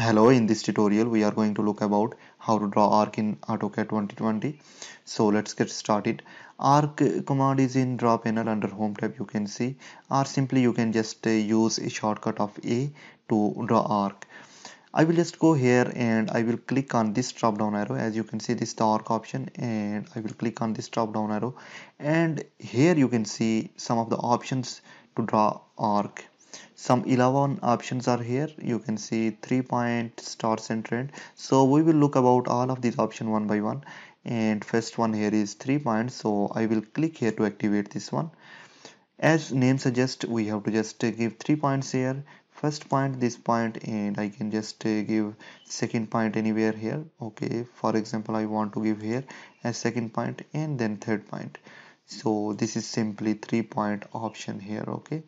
Hello, in this tutorial we are going to look about how to draw arc in AutoCAD 2020. So let's get started. Arc command is in draw panel under home tab you can see or simply you can just uh, use a shortcut of A to draw arc. I will just go here and I will click on this drop down arrow as you can see this the arc option and I will click on this drop down arrow and here you can see some of the options to draw arc some 11 options are here. You can see three point start center end so we will look about all of these option one by one. And first one here is three points so I will click here to activate this one. As name suggests we have to just give three points here. First point this point and I can just give second point anywhere here. Okay for example I want to give here a second point and then third point. So this is simply three point option here okay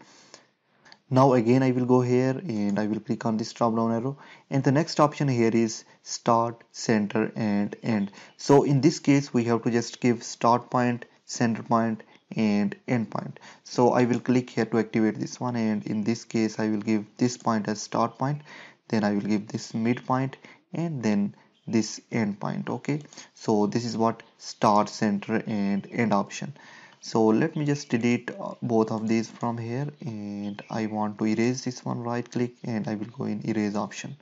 now again I will go here and I will click on this drop down arrow. And the next option here is start center and end. So in this case we have to just give start point center point and end point. So I will click here to activate this one. And in this case I will give this point as start point. Then I will give this midpoint and then this end point. Okay? So this is what start center and end option so let me just delete uh, both of these from here and I want to erase this one right click and I will go in erase option.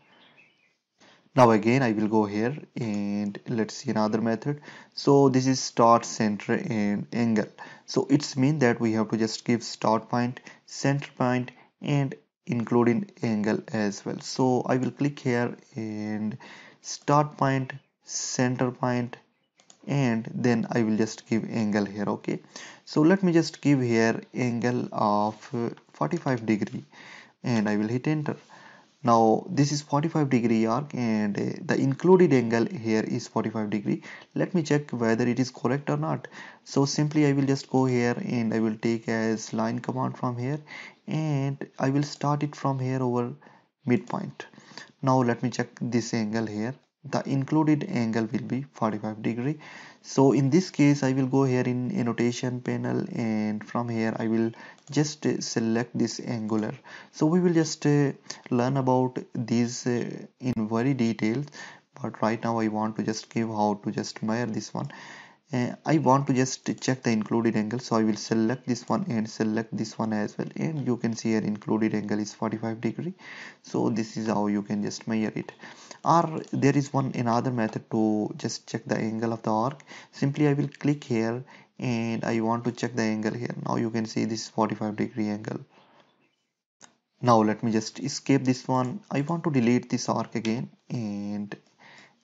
Now again I will go here and let's see another method. So this is start center and angle. So it's mean that we have to just give start point center point and including angle as well. So I will click here and start point center point and then I will just give angle here okay? So let me just give here angle of 45 degree and I will hit enter. Now this is 45 degree arc and the included angle here is 45 degree. Let me check whether it is correct or not. So simply I will just go here and I will take as line command from here and I will start it from here over midpoint. Now let me check this angle here the included angle will be 45 degree. So in this case I will go here in annotation panel and from here I will just select this angular. So we will just uh, learn about these uh, in very details but right now I want to just give how to just measure this one. Uh, I want to just check the included angle. So I will select this one and select this one as well. And you can see here included angle is 45 degree. So this is how you can just measure it or there is one another method to just check the angle of the arc. Simply I will click here and I want to check the angle here. Now you can see this 45 degree angle. Now let me just escape this one. I want to delete this arc again. And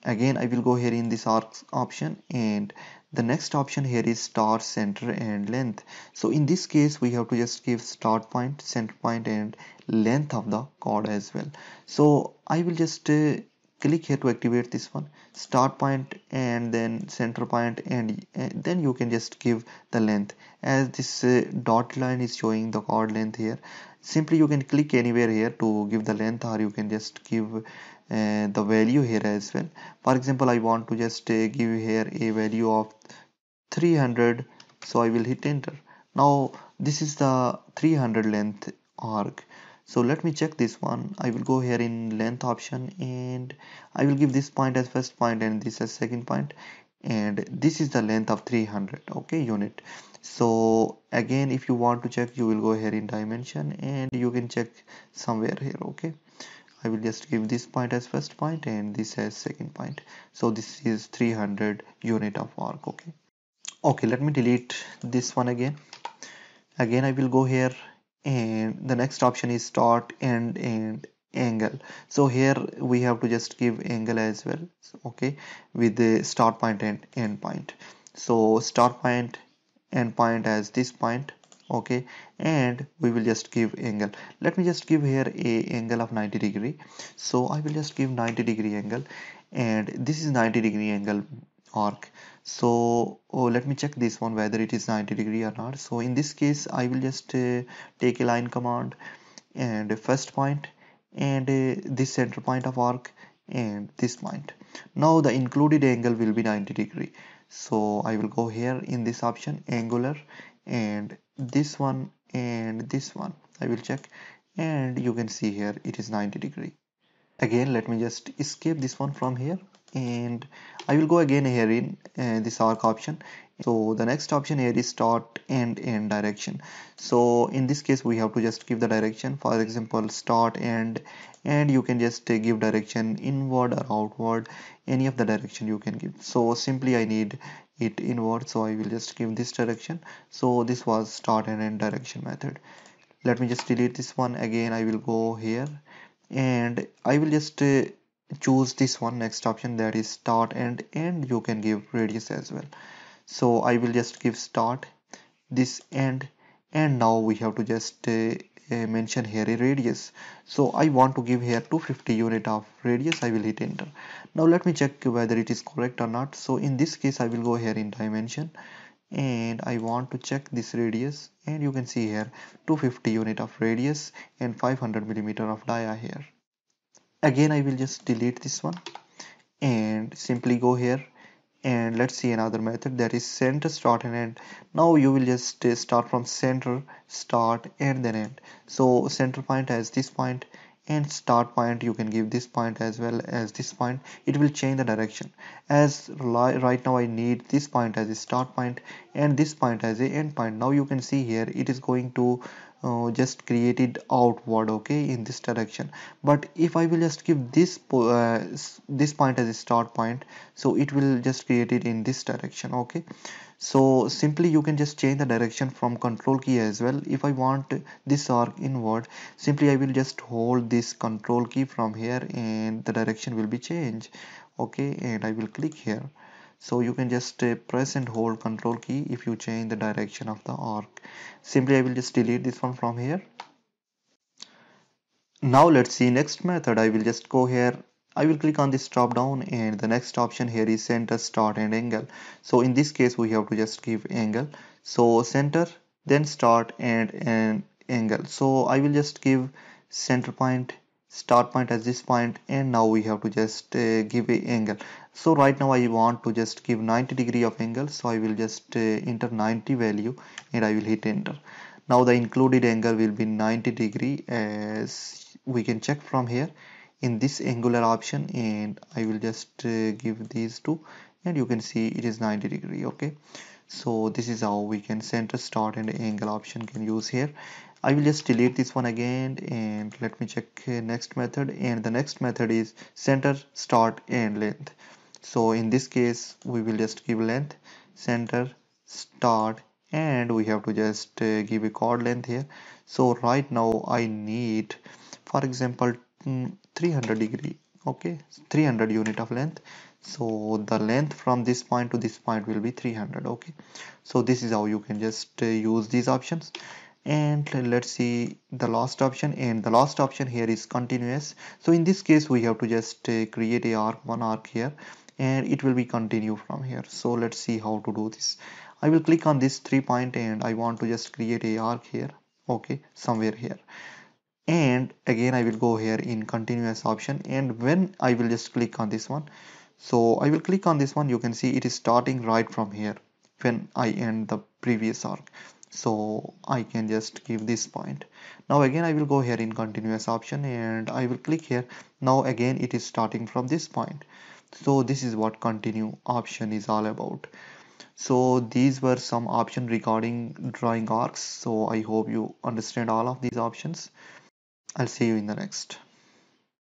again I will go here in this arc option. And the next option here is start center and length. So in this case we have to just give start point center point and length of the chord as well. So I will just uh, click here to activate this one start point and then center point and, and then you can just give the length. As this uh, dot line is showing the chord length here simply you can click anywhere here to give the length or you can just give uh, the value here as well. For example I want to just uh, give here a value of 300 so I will hit enter. Now this is the 300 length arc so let me check this one. I will go here in length option and I will give this point as first point and this as second point. And this is the length of 300 okay unit. So again if you want to check you will go here in dimension and you can check somewhere here okay. I will just give this point as first point and this as second point. So this is 300 unit of arc okay. Okay let me delete this one again. Again I will go here and the next option is start end and angle. So here we have to just give angle as well okay with the start point and end point. So start point end point as this point okay and we will just give angle. Let me just give here a angle of 90 degree. So I will just give 90 degree angle and this is 90 degree angle arc. So oh, let me check this one whether it is 90 degree or not. So in this case I will just uh, take a line command and first point and uh, this center point of arc and this point. Now the included angle will be 90 degree. So I will go here in this option angular and this one and this one. I will check. And you can see here it is 90 degree. Again let me just escape this one from here and I will go again here in uh, this arc option. So the next option here is start and end direction. So in this case we have to just give the direction. For example start and and you can just uh, give direction inward or outward. Any of the direction you can give. So simply I need it inward. So I will just give this direction. So this was start and end direction method. Let me just delete this one. Again I will go here. And I will just uh, choose this one next option that is start and end. You can give radius as well. So I will just give start this end and now we have to just uh, uh, mention here a radius. So I want to give here 250 unit of radius I will hit enter. Now let me check whether it is correct or not. So in this case I will go here in dimension and I want to check this radius and you can see here 250 unit of radius and 500 millimeter of dia here again I will just delete this one and simply go here and let's see another method that is center start and end. Now you will just uh, start from center start and then end. So center point as this point and start point you can give this point as well as this point. It will change the direction. As right now I need this point as a start point and this point as a end point. Now you can see here it is going to uh, just create it outward okay in this direction. But if I will just give this uh, this point as a start point so it will just create it in this direction okay. So simply you can just change the direction from control key as well. If I want this arc inward simply I will just hold this control key from here and the direction will be changed okay and I will click here so you can just uh, press and hold control key if you change the direction of the arc. Simply I will just delete this one from here. Now let's see next method. I will just go here. I will click on this drop down and the next option here is center start and angle. So in this case we have to just give angle. So center then start and an angle. So I will just give center point start point as this point and now we have to just uh, give a angle. So right now I want to just give 90 degree of angle so I will just uh, enter 90 value and I will hit enter. Now the included angle will be 90 degree as we can check from here. In this angular option and I will just uh, give these two and you can see it is 90 degree okay? So this is how we can center start and angle option can use here. I will just delete this one again and let me check next method. And the next method is center start and length. So in this case we will just give length center start and we have to just uh, give a chord length here. So right now I need for example 300 degree okay? 300 unit of length so the length from this point to this point will be 300 okay? So this is how you can just uh, use these options. And let's see the last option. And the last option here is continuous. So in this case we have to just uh, create a arc one arc here. And it will be continue from here. So let's see how to do this. I will click on this three point and I want to just create a arc here okay? Somewhere here. And again I will go here in continuous option. And when I will just click on this one so I will click on this one. You can see it is starting right from here when I end the previous arc. So I can just give this point. Now again I will go here in continuous option and I will click here. Now again it is starting from this point. So this is what continue option is all about. So these were some options regarding drawing arcs. So I hope you understand all of these options. I'll see you in the next.